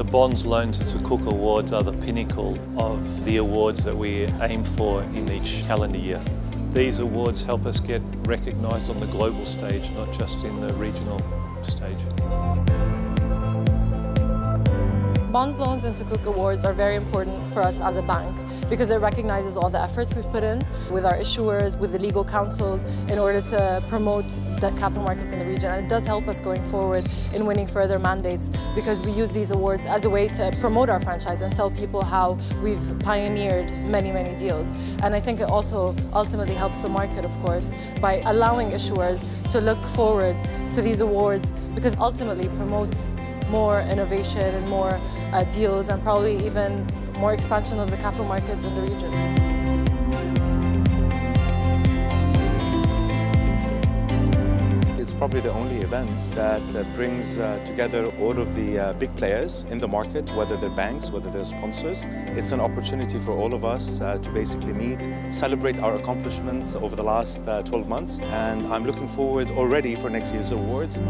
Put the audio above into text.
The Bonds, Loans and Sukuk Awards are the pinnacle of the awards that we aim for in each calendar year. These awards help us get recognised on the global stage, not just in the regional stage. Bonds, loans and Sukuk awards are very important for us as a bank because it recognises all the efforts we've put in with our issuers, with the legal counsels in order to promote the capital markets in the region. And it does help us going forward in winning further mandates because we use these awards as a way to promote our franchise and tell people how we've pioneered many, many deals. And I think it also ultimately helps the market, of course, by allowing issuers to look forward to these awards because ultimately promotes more innovation and more uh, deals and probably even more expansion of the capital markets in the region. It's probably the only event that uh, brings uh, together all of the uh, big players in the market, whether they're banks, whether they're sponsors. It's an opportunity for all of us uh, to basically meet, celebrate our accomplishments over the last uh, 12 months, and I'm looking forward already for next year's awards.